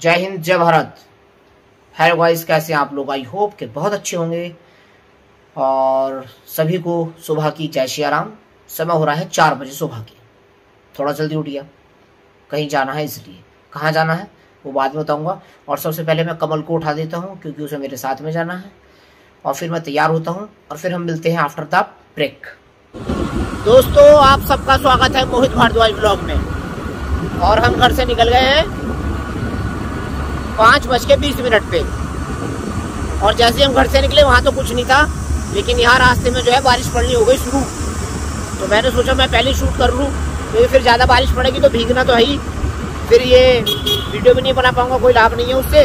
जय हिंद, जय Bharat. Hello guys कैसे हैं आप लोग? आई होप के बहुत अच्छे होंगे। और सभी को सुबह की जय श्री आराम समय हो रहा है चार बजे सुबह की। थोड़ा जल्दी उठिए। कहीं जाना है इसलिए। कहाँ जाना है? वो बाद में बताऊँगा। और सबसे पहले मैं कमल को उठा देता हूँ, क्योंकि उसे मेरे साथ में जाना है। और फिर मैं तैयार होता हूँ, और फिर हम मिलते हैं आफ्टर द ब्रेक दोस्तों, आप सबका स्वागत है मोहित भारद्वाज ब्लॉग में। और हम घर से निकल गए हैं। पाँच बज के बीस मिनट पे। और जैसे हम घर से निकले, वहाँ तो कुछ नहीं था, लेकिन यहाँ रास्ते में जो है बारिश पड़नी हो गई शुरू। तो मैंने सोचा मैं पहले शूट कर लूँ, क्योंकि फिर ज़्यादा बारिश पड़ेगी तो भीगना तो है ही। फिर ये वीडियो भी नहीं बना पाऊँगा, कोई लाभ नहीं है उससे।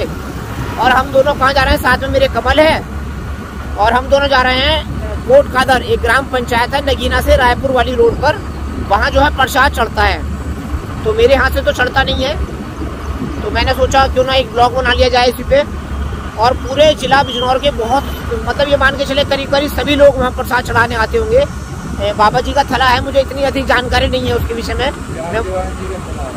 और हम दोनों कहाँ जा रहे हैं? साथ में मेरे कमल है। और हम दोनों जा रहे हैं कोट कादर, एक ग्राम पंचायत है नगीना से रायपुर वाली रोड पर। वहाँ जो है प्रसाद चढ़ता है। तो मेरे हाथ से तो चढ़ता नहीं है। तो मैंने सोचा क्यों ना एक ब्लॉग बना लिया जाए इसी पे। और पूरे जिला बिजनौर के बहुत मतलब ये मान के चले करीब करीब सभी लोग वहाँ प्रसाद चढ़ाने आते होंगे। बाबा जी का थला है, मुझे इतनी अधिक जानकारी नहीं है उसके विषय में।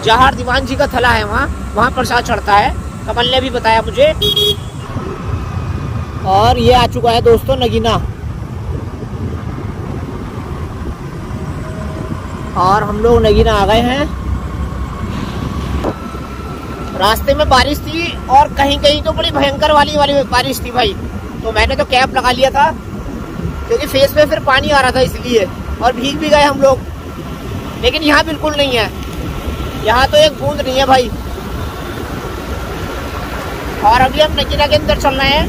जहार दीवान जी का थला है वहाँ वहाँ प्रसाद चढ़ता है। कमल ने भी बताया मुझे। और ये आ चुका है दोस्तों नगीना। और हम लोग नगीना आ गए हैं। रास्ते में बारिश थी और कहीं कहीं तो बड़ी भयंकर वाली वाली बारिश थी भाई। तो मैंने तो कैप लगा लिया था, क्योंकि फेस पे फिर पानी आ रहा था इसलिए, और भीग भी गए हम लोग। लेकिन यहाँ बिल्कुल नहीं है। यहाँ तो एक बूंद नहीं है भाई। और अभी हम नगीना के अंदर चल रहे हैं।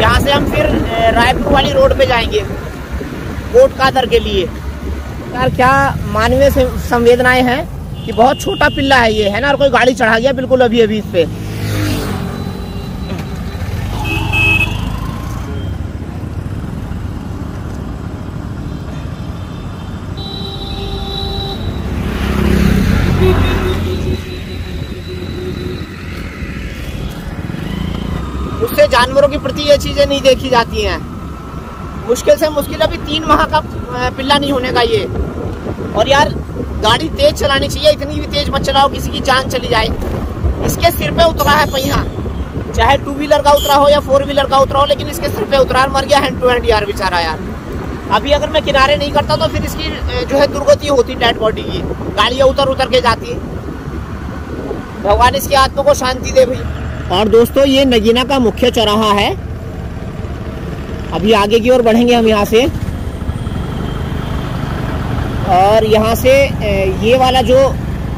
यहाँ से हम फिर रायपुर वाली रोड पे जाएँगे कोट कादर के लिए। यार, क्या मानवीय संवेदनाएँ हैं? कि बहुत छोटा पिल्ला है ये, है ना? और कोई गाड़ी चढ़ा गया बिल्कुल अभी अभी इस पे। उससे जानवरों के प्रति ये चीज़ें नहीं देखी जाती हैं। मुश्किल से मुश्किल, अभी तीन माह का पिल्ला नहीं होने का ये। और यार गाड़ी तेज चलानी चाहिए, इतनी भी तेज मत चलाओ, किसी की जान चली जाए। इसके सिर पे उतरा है पहिया। चाहे टू व्हीलर का उतरा हो या फोर व्हीलर का उतरा हो, लेकिन इसके सिर पे उतरा मर गया हैंड टू हैंड यार बेचारा यार। अभी अगर मैं किनारे नहीं करता तो फिर इसकी जो है दुर्गति होती डेड बॉडी की। गाड़ियाँ उतर उतर के जाती। भगवान इसकी आत्मा को शांति दे भाई। और दोस्तों, ये नगीना का मुख्य चौराहा है। अभी आगे की ओर बढ़ेंगे हम यहाँ से। और यहाँ से ये वाला जो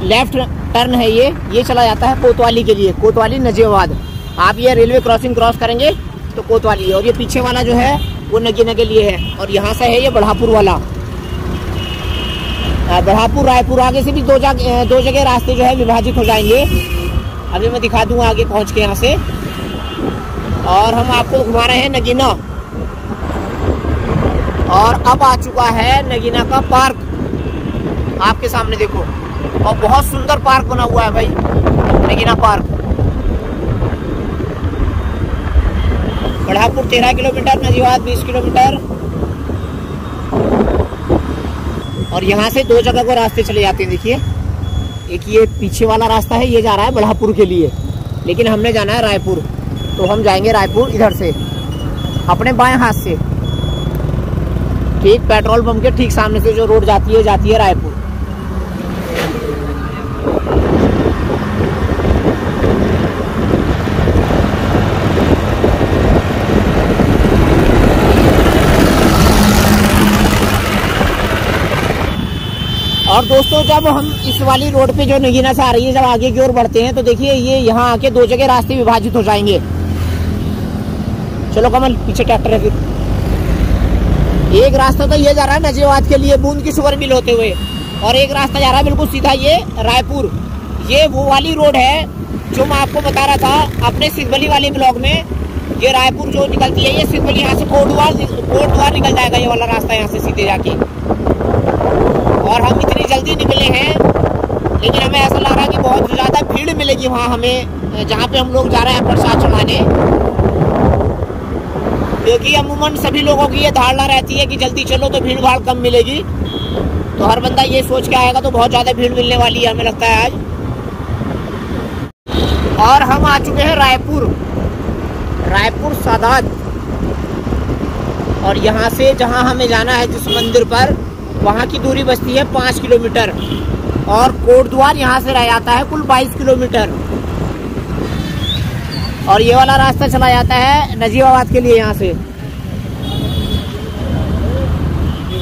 लेफ़्ट टर्न है ये ये चला जाता है कोतवाली के लिए, कोतवाली नजीबाबाद। आप ये रेलवे क्रॉसिंग क्रॉस करेंगे तो कोतवाली और ये पीछे वाला जो है, वो नगीना के लिए है और यहाँ से है ये बढ़ापुर वाला। बढ़ापुर रायपुर, आगे से भी दो जगह दो जगह रास्ते जो है विभाजित हो जाएँगे। अभी मैं दिखा दूँगा आगे पहुँच के यहाँ से। और हम आपको घुमा रहे हैं नगीना। और अब आ चुका है नगीना का पार्क। आपके सामने देखो। और बहुत सुंदर पार्क बना हुआ है भाई। नगीना पार्क। बढ़ापुर तेरह किलोमीटर नजीबाद बीस किलोमीटर। और यहाँ से दो जगह को रास्ते चले जाते हैं, देखिए। एक ये पीछे वाला रास्ता है, ये जा रहा है बढ़ापुर के लिए। लेकिन हमने जाना है रायपुर। तो हम जाएँगे रायपुर इधर से, अपने बाएँ हाथ से। ठीक पेट्रोल पंप के ठीक सामने से जो रोड जाती है जाती है रायपुर। और दोस्तों, जब हम इस वाली रोड पे जो नगीना से आ रही है, जब आगे की ओर बढ़ते हैं तो देखिए, ये यहाँ आके दो जगह रास्ते विभाजित हो जाएँगे। चलो कमल, पीछे ट्रैक्टर है फिर। एक रास्ता तो ये जा रहा है नजीबाद के लिए, बूंद की सुगर मिल होते हुए। और एक रास्ता जा रहा है बिल्कुल सीधा, ये रायपुर। ये वो वाली रोड है जो मैं आपको बता रहा था अपने सिद्धबली वाले ब्लॉक में। ये रायपुर जो निकलती है, ये सिद्धबली यहाँ से कोटद्वार कोटद्वार निकल जाएगा ये वाला रास्ता यहाँ से सीधे जाके। और हम इतनी जल्दी निकले हैं, लेकिन हमें ऐसा लग रहा है कि बहुत ज़्यादा भीड़ मिलेगी वहाँ हमें, जहाँ पे हम लोग जा रहे हैं प्रसाद चढ़ाने। क्योंकि अमूमन सभी लोगों की ये धारणा रहती है कि जल्दी चलो तो भीड़ भाड़ कम मिलेगी। तो हर बंदा ये सोच के आएगा तो बहुत ज़्यादा भीड़ मिलने वाली है, हमें लगता है आज। और हम आ चुके हैं रायपुर। रायपुर सादात। और यहाँ से जहाँ हमें जाना है, जिस मंदिर पर, वहाँ की दूरी बचती है पाँच किलोमीटर। और कोटद्वार यहाँ से रह जाता है कुल बाईस किलोमीटर। और ये वाला रास्ता चला जाता है नजीबाबाद के लिए यहाँ से।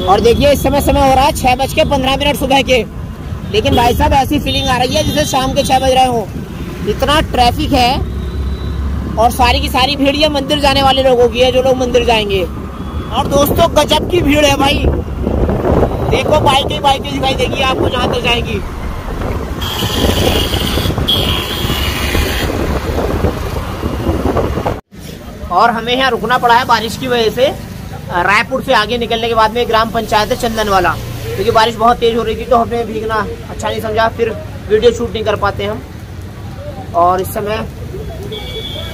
और देखिए, इस समय समय हो रहा है छह बज के पंद्रह मिनट सुबह के। लेकिन भाई साहब, ऐसी फीलिंग आ रही है जैसे शाम के छह बज रहे हो। इतना ट्रैफ़िक है और सारी की सारी भीड़ ये मंदिर जाने वाले लोगों की है, जो लोग मंदिर जाएँगे। और दोस्तों, गजब की भीड़ है भाई। देखो, बाइकें बाइकें दिखाई देगी आपको जहाँ तक जाएँगी। और हमें यहाँ रुकना पड़ा है बारिश की वजह से। रायपुर से आगे निकलने के बाद में ग्राम पंचायत है चंदन वाला क्योंकि बारिश बहुत तेज हो रही थी तो हमें भीगना अच्छा नहीं समझा, फिर वीडियो शूट नहीं कर पाते हम। और इस समय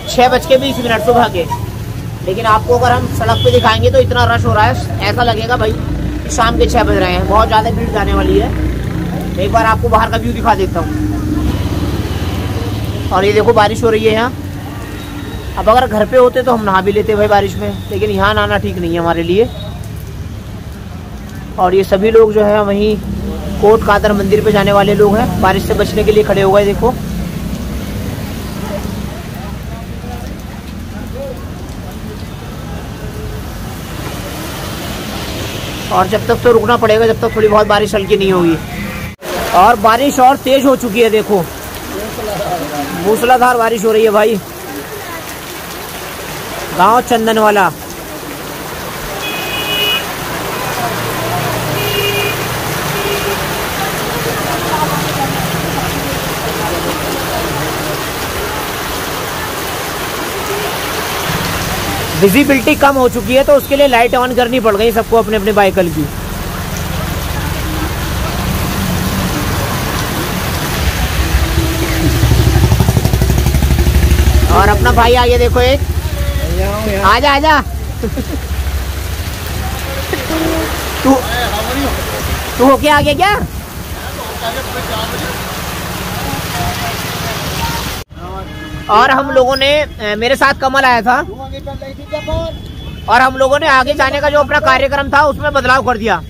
छः बज के बीस मिनट सुबह के। लेकिन आपको अगर हम सड़क पे दिखाएँगे तो इतना रश हो रहा है, ऐसा लगेगा भाई कि शाम के छः बज रहे हैं। बहुत ज़्यादा भीड़ जाने वाली है। एक बार आपको बाहर का व्यू दिखा देता हूँ। और ये देखो बारिश हो रही है यहाँ। अब अगर घर पे होते तो हम नहा भी लेते भाई बारिश में, लेकिन यहाँ नहाना ठीक नहीं है हमारे लिए। और ये सभी लोग जो है, वहीं कोट कादर मंदिर पे जाने वाले लोग हैं। बारिश से बचने के लिए खड़े हो गए, देखो। और जब तक तो रुकना पड़ेगा, जब तक थोड़ी बहुत बारिश हल्की नहीं होगी। और बारिश और तेज हो चुकी है, देखो। मूसलाधार बारिश हो रही है भाई। गाँव चंदन वाला विजिबिलिटी कम हो चुकी है तो उसके लिए लाइट ऑन करनी पड़ गई सबको अपने अपने बाइकल की। और अपना भाई आगे देखो एक। आजा आजा। तू तू होके आगे क्या? और हम लोगों ने मेरे साथ कमल आया था। और हम लोगों ने आगे जाने का जो अपना कार्यक्रम था उसमें बदलाव कर दिया।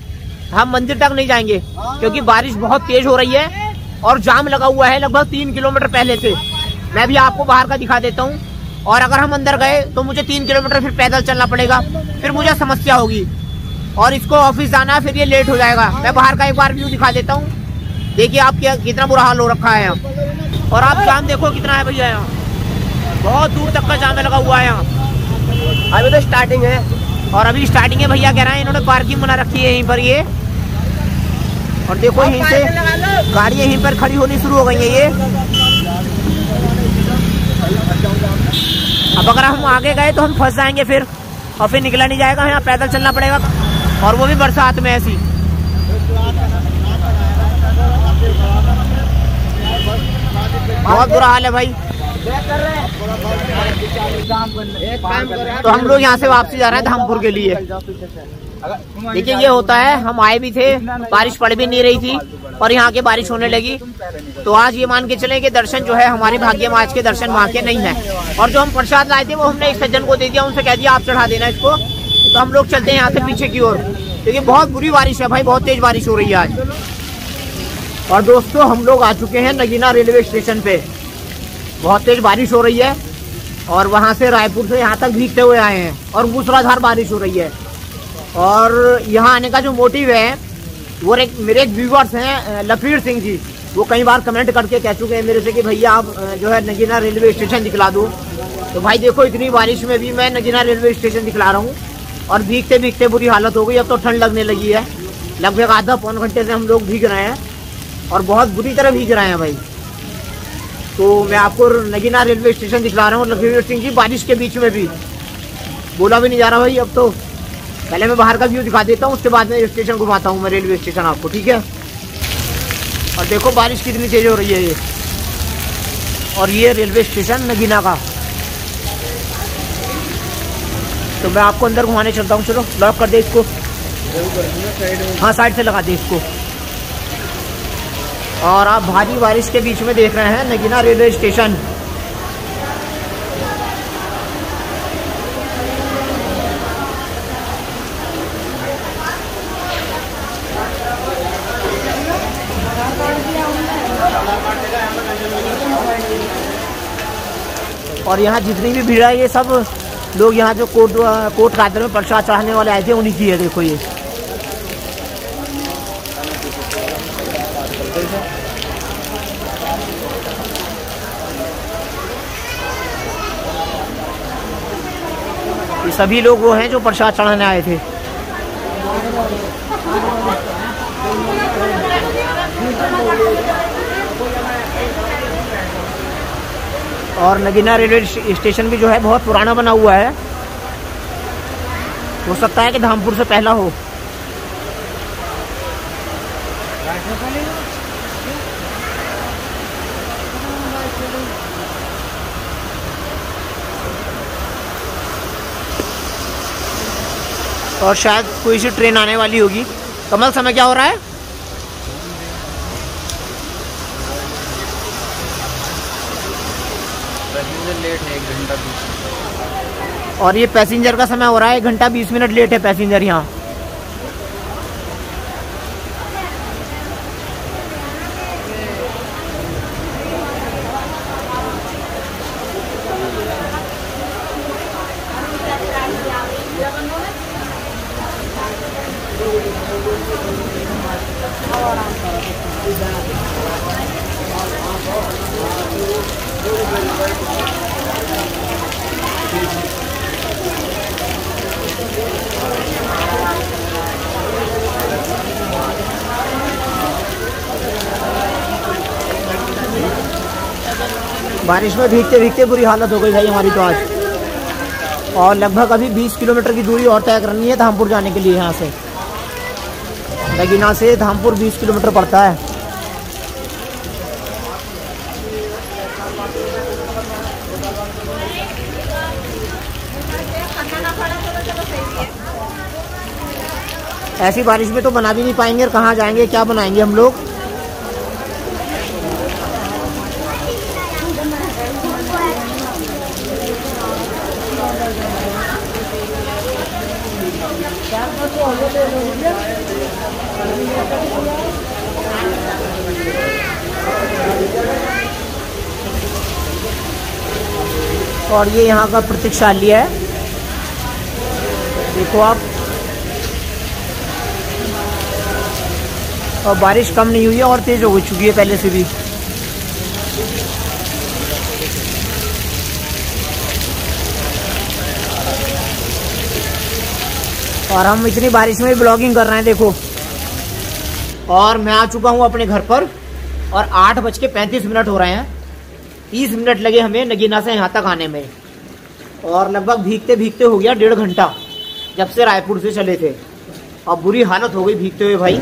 हम मंदिर तक नहीं जाएँगे क्योंकि बारिश बहुत तेज हो रही है और जाम लगा हुआ है लगभग तीन किलोमीटर पहले से। मैं भी आपको बाहर का दिखा देता हूँ। और अगर हम अंदर गए तो मुझे तीन किलोमीटर फिर पैदल चलना पड़ेगा। फिर मुझे समस्या होगी। और इसको ऑफ़िस जाना फिर ये लेट हो जाएगा। मैं बाहर का एक बार व्यू दिखा देता हूँ। देखिए आप क्या, कितना बुरा हाल हो रखा है यहाँ। और आप जाम देखो कितना है भैया यहाँ। बहुत दूर तक का जाम लगा हुआ है यहाँ। अभी तो स्टार्टिंग है। और अभी स्टार्टिंग है भैया, कह रहे हैं इन्होंने पार्किंग बना रखी है यहीं पर ये। और देखो यहीं से गाड़ियाँ यहीं पर खड़ी होनी शुरू हो गई है ये। अब अगर हम आगे गए तो हम फंस जाएँगे फिर। और फिर निकला नहीं जाएगा, यहाँ पैदल चलना पड़ेगा। और वो भी बरसात में ऐसी। बहुत बुरा हाल है भाई। तो हम लोग यहाँ से वापसी जा रहे हैं धामपुर के लिए। देखिए, ये होता है, हम आए भी थे, बारिश पड़ भी नहीं रही थी, और यहाँ के बारिश होने लगी। तो आज ये मान के चले कि दर्शन जो है, हमारे भाग्य में आज के दर्शन वहाँ के नहीं है। और जो हम प्रसाद लाए थे, वो हमने एक सज्जन को दे दिया, उनसे कह दिया, आप चढ़ा देना इसको। तो हम लोग चलते हैं यहाँ से पीछे की ओर। क्योंकि बहुत बुरी बारिश है भाई, बहुत तेज बारिश हो रही है आज। और दोस्तों, हम लोग आ चुके हैं नगीना रेलवे स्टेशन पे। बहुत तेज बारिश हो रही है, और वहाँ से रायपुर से यहाँ तक भीगते हुए आए हैं, और मूसलाधार बारिश हो रही है। और यहाँ आने का जो मोटिव है, वो एक मेरे एक व्यूवर्स हैं लफीर सिंह जी। वो कई बार कमेंट करके कह चुके हैं मेरे से कि भैया आप जो है नगीना रेलवे स्टेशन दिखला दो। तो भाई देखो, इतनी बारिश में भी मैं नगीना रेलवे स्टेशन दिखला रहा हूँ और भीगते भीगते बुरी हालत हो गई। अब तो ठंड लगने लगी है। लगभग आधा पौन घंटे से हम लोग भीग रहे हैं और बहुत बुरी तरह भीग रहे हैं भाई। तो मैं आपको नगीना रेलवे स्टेशन दिखला रहा हूँ लखीर सिंह जी, बारिश के बीच में भी। बोला भी नहीं जा रहा भाई अब तो। पहले मैं बाहर का व्यू दिखा देता हूँ, उसके बाद में स्टेशन घुमाता हूँ, मैं रेलवे स्टेशन आपको, ठीक है? और देखो बारिश कितनी तेज हो रही है ये। और ये रेलवे स्टेशन नगीना का। तो मैं आपको अंदर घुमाने चलता हूँ, चलो लॉक कर दे इसको। हाँ साइड से लगा दे इसको। और आप भारी बारिश के बीच में देख रहे हैं, नगीना रेलवे स्टेशन और यहाँ जितनी भी भीड़ है, ये सब लोग यहाँ जो कोट कोट कादर में प्रसाद चढ़ाने वाले आए थे, उन्हीं की है, देखो ये। सभी लोग वो हैं जो प्रसाद चढ़ाने आए थे। और नगीना रेलवे स्टेशन भी जो है बहुत पुराना बना हुआ है। हो सकता है कि धामपुर से पहला हो। और शायद कोई सी ट्रेन आने वाली होगी। कमल, समय क्या हो रहा है लेट है एक घंटा बीस और ये पैसेंजर का समय हो रहा है घंटा बीस मिनट लेट है पैसेंजर यहाँ। बारिश में भीगते भीगते बुरी हालत हो गई भाई हमारी तो आज। और लगभग अभी 20 किलोमीटर की दूरी और तय करनी है धामपुर जाने के लिए यहाँ से। नगीना से धामपुर 20 किलोमीटर पड़ता है। ऐसी बारिश में तो बना भी नहीं पाएँगे और कहाँ जाएँगे, क्या बनाएँगे हम लोग? और ये यहाँ का प्रतीक्षालय है। देखो आप। और बारिश कम नहीं हुई है और तेज हो चुकी है पहले से भी। और हम इतनी बारिश में ब्लॉगिंग कर रहे हैं, देखो। और मैं आ चुका हूँ अपने घर पर और आठ बज के पैंतीस मिनट हो रहे हैं। तीस मिनट लगे हमें नगीना से यहाँ तक आने में। और लगभग भीगते भीगते हो गया डेढ़ घंटा, जब से रायपुर से चले थे। और बुरी हालत हो गई भीगते हुए भाई।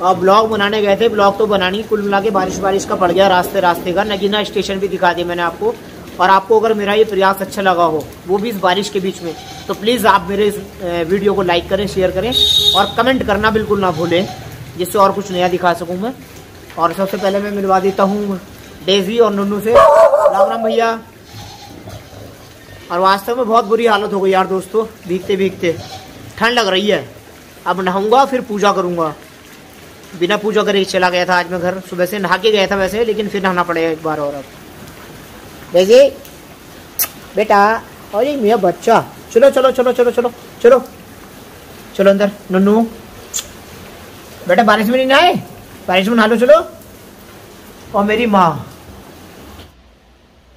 और ब्लॉग बनाने गए थे, ब्लॉग तो बनानी कुल मिला के बारिश बारिश का पड़ गया रास्ते रास्ते का। नगीना स्टेशन भी दिखा दिया मैंने आपको। और आपको अगर मेरा ये प्रयास अच्छा लगा हो, वो भी इस बारिश के बीच में तो प्लीज़ आप मेरे इस वीडियो को लाइक करें, शेयर करें। और कमेंट करना बिल्कुल ना भूलें, जिससे और कुछ नया दिखा सकूँ मैं। और सबसे पहले मैं मिलवा देता हूँ डेजी और नुनू से। राम राम भैया। और वास्तव में बहुत बुरी हालत हो गई यार दोस्तों। भीगते भीगते। ठंड लग रही है। अब नहाऊँगा, फिर पूजा करूँगा। बिना पूजा करे चला गया था आज मैं घर। सुबह से नहा के गया था वैसे, लेकिन फिर नहाना पड़ेगा एक बार और अब। डेजी बेटा और ये मेरा बच्चा। चलो चलो चलो चलो चलो चलो। चलो अंदर नन्नू बेटा, बारिश में नहीं नहाए? बारिश में नहा लो, चलो। और मेरी माँ।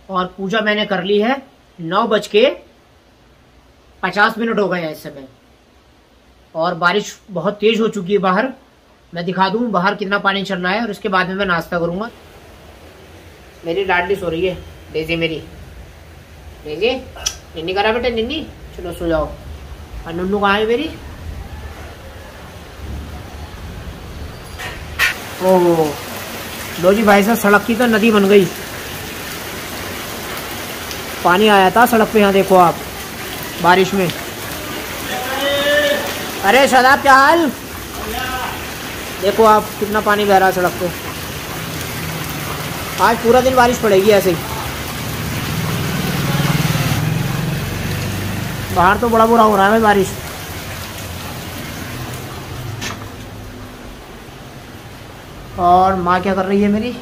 और पूजा मैंने कर ली है। नौ बज के पचास मिनट हो गए हैं इस समय। और बारिश बहुत तेज हो चुकी है बाहर। मैं दिखा दूँ, बाहर कितना पानी चल रहा है और उसके बाद में मैं नाश्ता करूँगा। मेरी लाडली सो रही है। डेजी मेरी। डेजी, निन्नी करा बेटा, निन्नी। चलो सो जाओ। और नुन्नू कहाँ है मेरी? ओह। लो जी भाई साहब, सड़क की तो नदी बन गई। पानी आया था सड़क पे, यहाँ देखो आप, बारिश में। अरे शदाब क्या हाल? देखो आप, कितना पानी बह रहा है सड़क पे। आज पूरा दिन बारिश पड़ेगी ऐसे ही। बाहर तो बड़ा बुरा हो रहा है भाई बारिश। और माँ क्या कर रही है मेरी?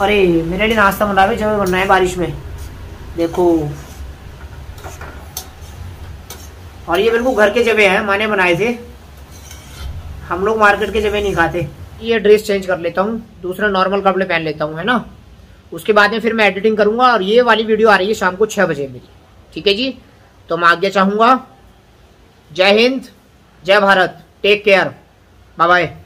अरे, मेरे लिए नाश्ता बना है जब बनना है बारिश में। देखो। और ये बिल्कुल घर के जबे हैं, माने बनाए थे। हम लोग मार्केट के जबे नहीं खाते। ये ड्रेस चेंज कर लेता हूँ, दूसरा नॉर्मल कपड़े पहन लेता हूँ, है ना? उसके बाद में फिर मैं एडिटिंग करूँगा, और ये वाली वीडियो आ रही है शाम को छह बजे मेरी। ठीक है जी? तो मैं आज्ञा चाहूँगा। जय हिंद, जय Bharat take care bye bye